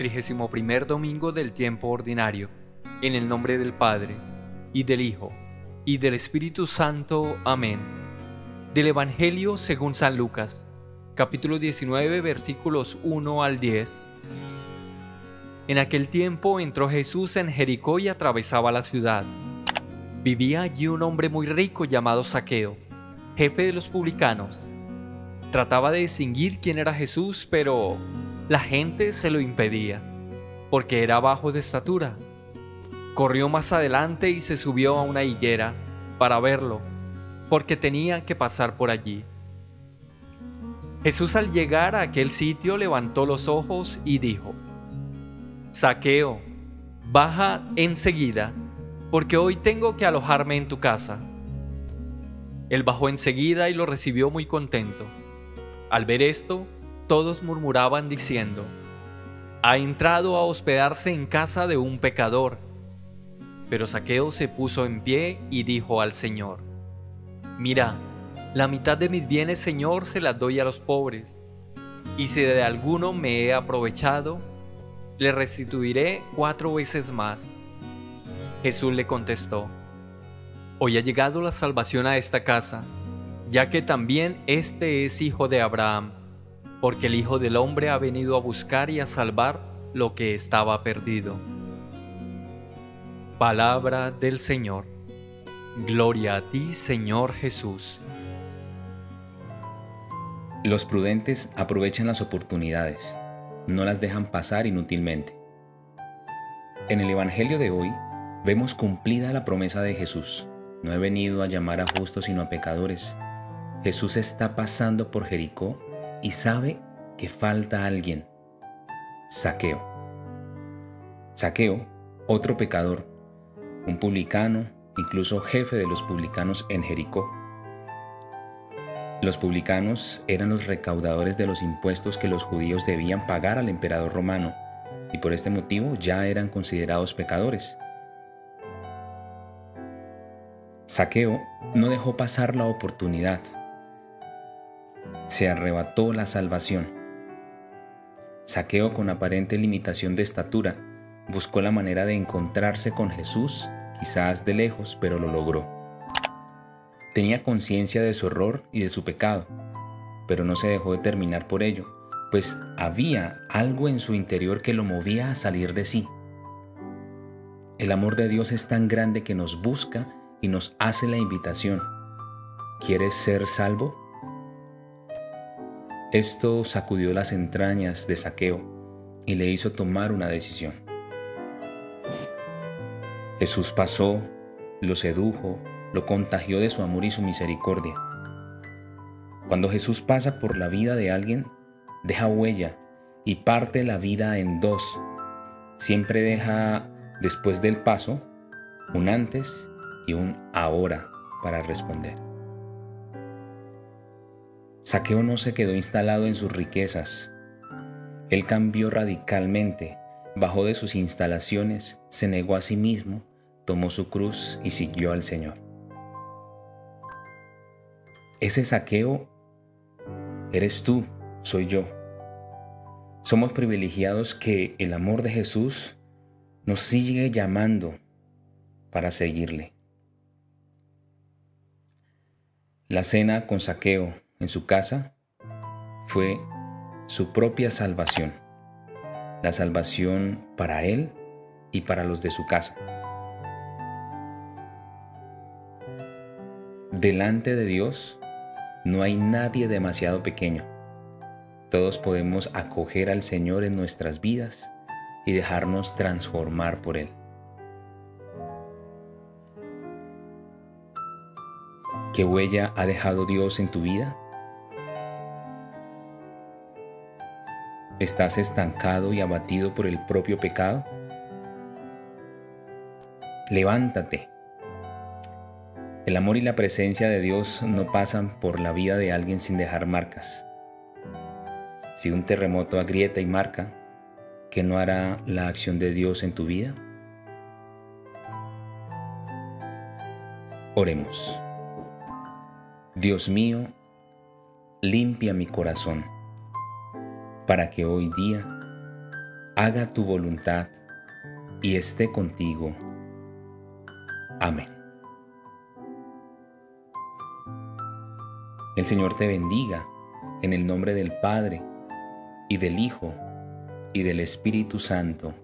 Trigésimo primer domingo del tiempo ordinario, en el nombre del Padre, y del Hijo, y del Espíritu Santo. Amén. Del Evangelio según San Lucas, capítulo 19, versículos 1 al 10. En aquel tiempo entró Jesús en Jericó y atravesaba la ciudad. Vivía allí un hombre muy rico llamado Saqueo, jefe de los publicanos. Trataba de distinguir quién era Jesús, pero la gente se lo impedía, porque era bajo de estatura. Corrió más adelante y se subió a una higuera para verlo, porque tenía que pasar por allí. Jesús al llegar a aquel sitio levantó los ojos y dijo, Saqueo, baja enseguida, porque hoy tengo que alojarme en tu casa. Él bajó enseguida y lo recibió muy contento. Al ver esto, todos murmuraban diciendo, ha entrado a hospedarse en casa de un pecador. Pero Saqueo se puso en pie y dijo al Señor, Mira, la mitad de mis bienes, Señor, se las doy a los pobres, y si de alguno me he aprovechado, le restituiré cuatro veces más. Jesús le contestó, Hoy ha llegado la salvación a esta casa, ya que también este es hijo de Abraham porque el Hijo del Hombre ha venido a buscar y a salvar lo que estaba perdido. Palabra del Señor. Gloria a ti, Señor Jesús. Los prudentes aprovechan las oportunidades, no las dejan pasar inútilmente. En el Evangelio de hoy vemos cumplida la promesa de Jesús. No he venido a llamar a justos sino a pecadores. Jesús está pasando por Jericó y sabe que falta alguien. Saqueo. Saqueo, otro pecador, un publicano, incluso jefe de los publicanos en Jericó. Los publicanos eran los recaudadores de los impuestos que los judíos debían pagar al emperador romano y por este motivo ya eran considerados pecadores. Saqueo no dejó pasar la oportunidad se arrebató la salvación. Saqueo con aparente limitación de estatura buscó la manera de encontrarse con Jesús, quizás de lejos, pero lo logró. Tenía conciencia de su error y de su pecado, pero no se dejó determinar por ello, pues había algo en su interior que lo movía a salir de sí. El amor de Dios es tan grande que nos busca y nos hace la invitación. ¿Quieres ser salvo? Esto sacudió las entrañas de Saqueo y le hizo tomar una decisión. Jesús pasó, lo sedujo, lo contagió de su amor y su misericordia. Cuando Jesús pasa por la vida de alguien, deja huella y parte la vida en dos. Siempre deja, después del paso, un antes y un ahora para responder. Saqueo no se quedó instalado en sus riquezas. Él cambió radicalmente, bajó de sus instalaciones, se negó a sí mismo, tomó su cruz y siguió al Señor. Ese saqueo eres tú, soy yo. Somos privilegiados que el amor de Jesús nos sigue llamando para seguirle. La cena con saqueo en su casa fue su propia salvación, la salvación para él y para los de su casa. Delante de Dios no hay nadie demasiado pequeño. Todos podemos acoger al Señor en nuestras vidas y dejarnos transformar por Él. ¿Qué huella ha dejado Dios en tu vida? ¿Estás estancado y abatido por el propio pecado? Levántate. El amor y la presencia de Dios no pasan por la vida de alguien sin dejar marcas. Si un terremoto agrieta y marca, ¿qué no hará la acción de Dios en tu vida? Oremos. Dios mío, limpia mi corazón para que hoy día haga tu voluntad y esté contigo. Amén. El Señor te bendiga en el nombre del Padre y del Hijo y del Espíritu Santo.